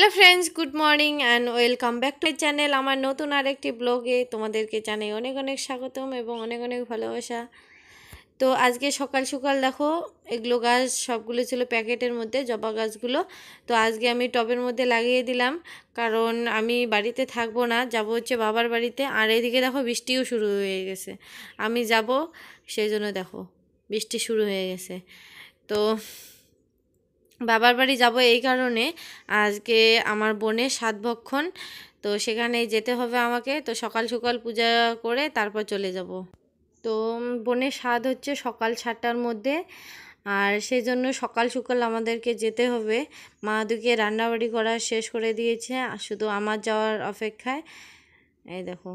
Hello friends, good morning and welcome back to channel. আমার নতুন আরেকটি ব্লগে তোমাদেরকে জানাই অনেক অনেক স্বাগতম এবং অনেক অনেক ভালোবাসা। তো আজকে সকাল সকাল দেখো, এগুলো গাছ সবগুলো ছিল প্যাকেটের মধ্যে, জবা গাছগুলো। তো আজকে আমি টবের মধ্যে লাগিয়ে দিলাম, কারণ আমি বাড়িতে থাকব না, যাব হচ্ছে বাবার বাড়িতে। আর এদিকে দেখো বৃষ্টিও শুরু হয়ে গেছে। আমি যাব, সেই জন্য দেখো বৃষ্টি শুরু হয়ে গেছে। তো বাবার বাড়ি যাব এই কারণে আজকে আমার বোনের সাত ভক্ষণ। তো সেখানে যেতে হবে আমাকে। তো সকাল সকাল পূজা করে তারপর চলে যাব। তো বোনের স্বাদ হচ্ছে সকাল সাতটার মধ্যে। আর সেই জন্য সকাল সকাল আমাদেরকে যেতে হবে। মা দুকে রান্নাবাড়ি করা শেষ করে দিয়েছে। আর শুধু আমার যাওয়ার অপেক্ষায়। এই দেখো।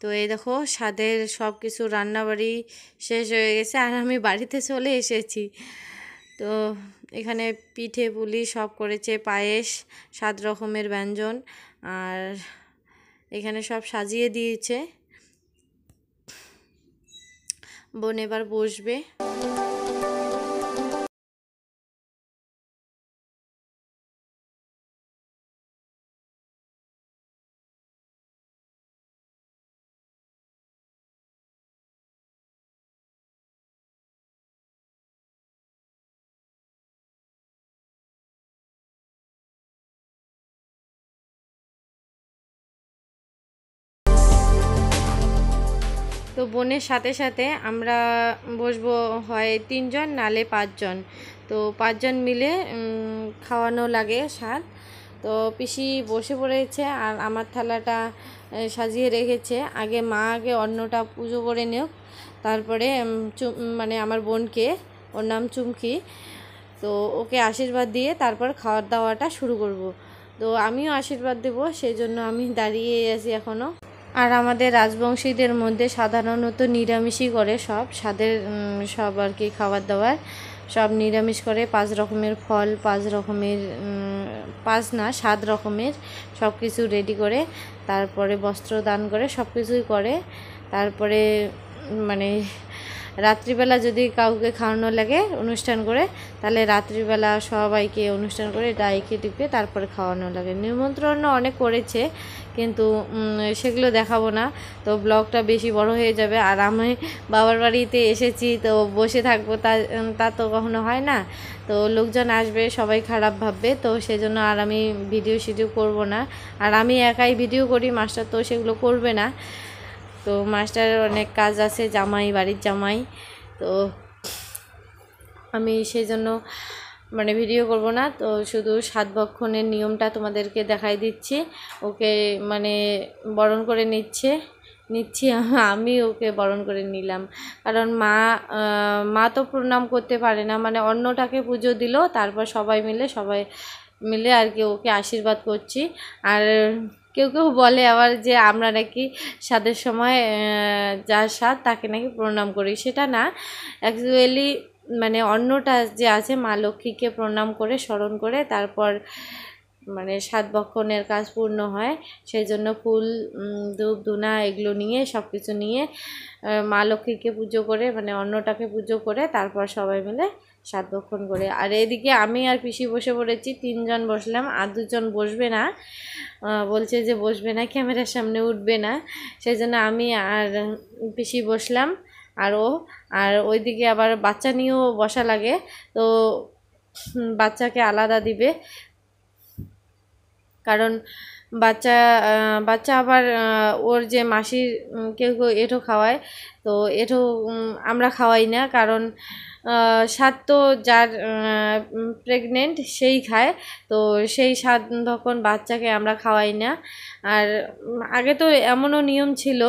তো এই দেখো, স্বাদের সব কিছু রান্নাবাড়ি শেষ হয়ে গেছে। আর আমি বাড়িতে চলে এসেছি। তো এখানে পিঠে, পুলি সব করেছে, পায়েস, সাত রকমের ব্যঞ্জন, আর এখানে সব সাজিয়ে দিয়েছে। বোন এবার বসবে। বোনের সাথে সাথে আমরা বসবো হয় তিনজন, নালে পাঁচজন। তো পাঁচজন মিলে খাওয়ানো লাগে স্বাদ তো পিসি বসে পড়েছে আর আমার থালাটা সাজিয়ে রেখেছে। আগে মা আগে অন্নটা পুজো করে নেওক তারপরে মানে আমার বোনকে, ওর নাম চুমকি। তো ওকে আশীর্বাদ দিয়ে তারপর খাওয়ার দাওয়াটা শুরু করব। তো আমিও আশীর্বাদ দেবো সেই জন্য আমি দাঁড়িয়ে আছি এখনও আর আমাদের রাজবংশীদের মধ্যে সাধারণত নিরামিষই করে সব। স্বাদের সব আর কি খাবার দাবার সব নিরামিষ করে। পাঁচ রকমের ফল, পাঁচ রকমের পাঁচ না, সাত রকমের সব কিছু রেডি করে, তারপরে বস্ত্র দান করে সব কিছুই করে। তারপরে মানে রাত্রিবেলা যদি কাউকে খাওয়ানো লাগে অনুষ্ঠান করে, তাহলে রাত্রিবেলা সবাইকে অনুষ্ঠান করে ডাইকে টিপে তারপরে খাওয়ানো লাগে। নিমন্ত্রণ অনেক করেছে, কিন্তু সেগুলো দেখাবো না। তো ব্লগটা বেশি বড় হয়ে যাবে। আর আমি বাবার বাড়িতে এসেছি, তো বসে থাকব, তা তা তো কখনো হয় না। তো লোকজন আসবে, সবাই খারাপ ভাববে, তো সেজন্য আর আমি ভিডিও শিডিও করব না। আর আমি একাই ভিডিও করি, মাস্টার তো সেগুলো করবে না। তো মাস্টারের অনেক কাজ আছে, জামাই, বাড়ির জামাই। তো আমি সেই জন্য মানে ভিডিও করব না, তো শুধু সাত বক্ষণের নিয়মটা তোমাদেরকে দেখাই দিচ্ছি। ওকে মানে বরণ করে নিচ্ছে, নিচ্ছি, আমি ওকে বরণ করে নিলাম। কারণ মা মা তো প্রণাম করতে পারে না মানে অন্যটাকে পুজো দিল, তারপর সবাই মিলে সবাই মিলে আর কি ওকে আশীর্বাদ করছি। আর কেউ কেউ বলে আবার যে আমরা নাকি স্বাদের সময় যার স্বাদ তাকে নাকি প্রণাম করি। সেটা না। অ্যাকচুয়ালি মানে অন্যটা যে আছে মা লক্ষ্মীকে প্রণাম করে, স্মরণ করে, তারপর মানে সাত বক্ষণের কাজ পূর্ণ হয় সেই জন্য ফুল ধূপ, ধুনা এগুলো নিয়ে সব কিছু নিয়ে মা লক্ষ্মীকে পুজো করে মানে অন্নটাকে পুজো করে, তারপর সবাই মিলে সাত বক্ষণ করে। আর এদিকে আমি আর পিসি বসে পড়েছি, তিনজন বসলাম, আর দুজন বসবে না বলছে যে বসবে না, ক্যামেরার সামনে উঠবে না সেই জন্য আমি আর পিসি বসলাম, আর ও, আর ওইদিকে আবার বাচ্চা নিয়েও বসা লাগে, তো বাচ্চাকে আলাদা দিবে কারণ বাচ্চা বাচ্চা আবার ওর যে মাসির কেউ কেউ এঁঠো খাওয়ায়, তো এঁঠো আমরা খাওয়াই না কারণ স্বাদ তো যার প্রেগনেন্ট সেই খায়, তো সেই স্বাদ তখন বাচ্চাকে আমরা খাওয়াই না। আর আগে তো এমনও নিয়ম ছিল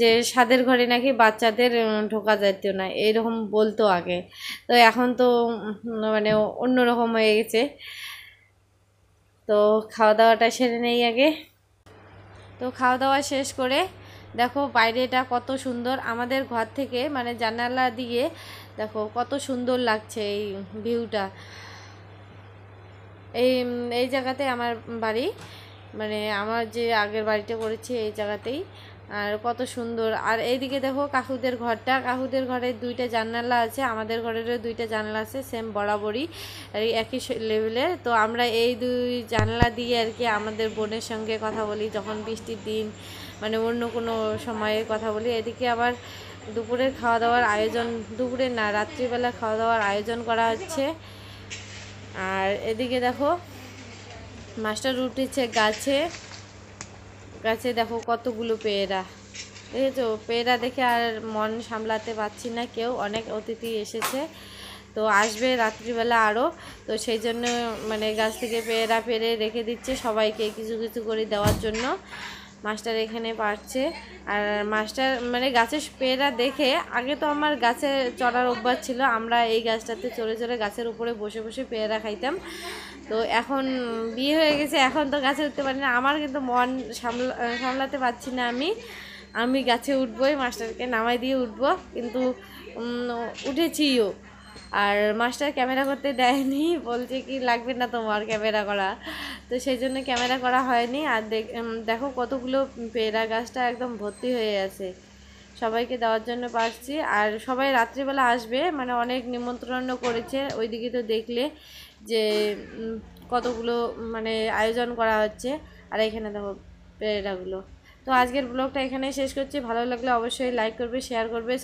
যে স্বাদের ঘরে নাকি বাচ্চাদের ঢোকা যেত না এরকম বলতো আগে। তো এখন তো মানে অন্যরকম হয়ে গেছে। তো খাওয়া দাওয়াটা সেরে নেই আগে। তো খাওয়া দাওয়া শেষ করে দেখো বাইরেটা কত সুন্দর। আমাদের ঘর থেকে মানে জানালা দিয়ে দেখো কত সুন্দর লাগছে এই ভিউটা। এই এই জায়গাতে আমার বাড়ি মানে আমার যে আগের বাড়িটা করেছি এই জায়গাতেই। আর কত সুন্দর। আর এইদিকে দেখো কাকুদের ঘরটা। কাকুদের ঘরে দুইটা জানালা আছে, আমাদের ঘরেরও দুইটা জানালা আছে সেম বরাবরই একই লেভেলের তো আমরা এই দুই জানলা দিয়ে আর কি আমাদের বোনের সঙ্গে কথা বলি, যখন বৃষ্টির দিন মানে অন্য কোনো সময়ে কথা বলি। এদিকে আবার দুপুরের খাওয়া দাওয়ার আয়োজন, দুপুরে না, রাত্রিবেলা খাওয়া দাওয়ার আয়োজন করা হচ্ছে। আর এদিকে দেখো মাস্টার উঠেছে গাছে। গাছে দেখো কতগুলো পেয়েরা। পেয়ারা দেখেছ? পেয়েরা দেখে আর মন সামলাতে পারছি না কেউ, অনেক অতিথি এসেছে। তো আসবে রাত্রিবেলা আরও তো সেই জন্য মানে গাছ থেকে পেয়ারা পেরে রেখে দিচ্ছে সবাইকে কিছু কিছু করে দেওয়ার জন্য। মাস্টার এখানে পারছে। আর মাস্টার মানে গাছের পেয়ারা দেখে আগে তো আমার গাছে চড়ার অভ্যাস ছিল, আমরা এই গাছটাতে চড়ে চড়ে গাছের উপরে বসে বসে পেয়ারা খাইতাম। তো এখন বিয়ে হয়ে গেছে, এখন তো গাছে উঠতে পারি না। আমার কিন্তু মন সামলা, সামলাতে পারছি না আমি। আমি গাছে উঠবোই, মাস্টারকে নামাই দিয়ে উঠবো। কিন্তু উঠেছিও আর মাস্টার ক্যামেরা করতে দেয়নি, বলছে কি লাগবে না তোমার ক্যামেরা করা। তো সেই জন্য ক্যামেরা করা হয়নি। আর দেখো কতগুলো পেয়ারা গাছটা একদম ভর্তি হয়ে আছে সবাইকে দেওয়ার জন্য পারছি। আর সবাই রাত্রিবেলা আসবে মানে অনেক নিমন্ত্রণও করেছে। ওইদিকে তো দেখলে যে কতগুলো মানে আয়োজন করা হচ্ছে। আর এখানে দেখো পেয়ারাগুলো তো আজকের ব্লগটা এখানে শেষ করছি। ভালো লাগলে অবশ্যই লাইক করবে শেয়ার করবে